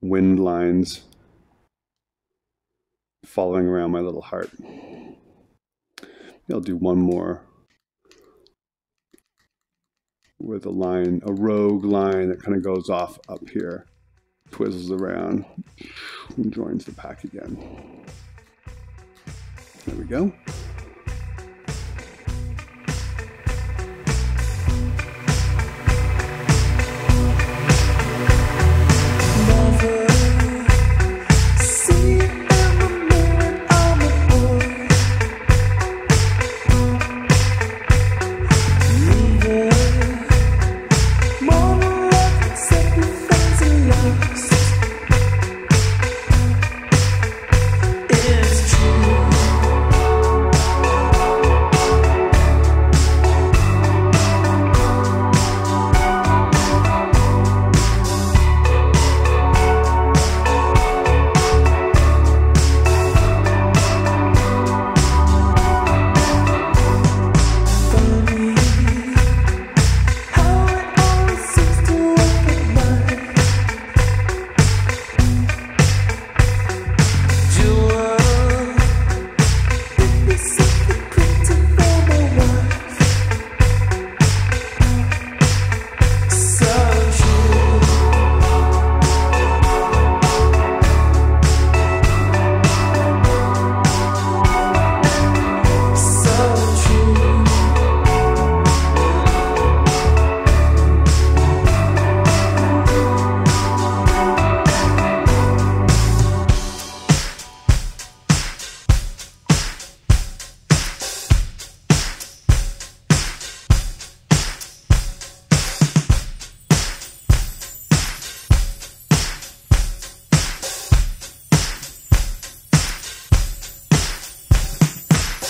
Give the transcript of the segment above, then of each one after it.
wind lines following around my little heart. I'll do one more with a line, a rogue line that kind of goes off up here, twizzles around, and joins the pack again. There we go.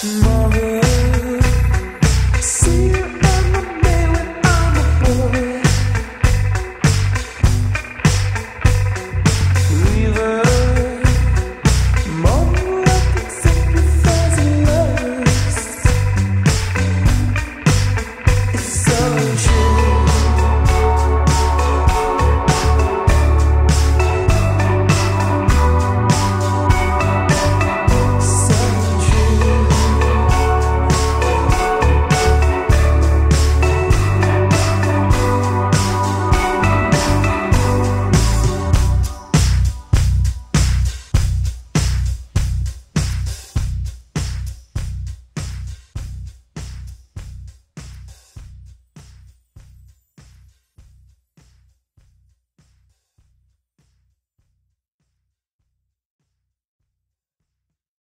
tomorrow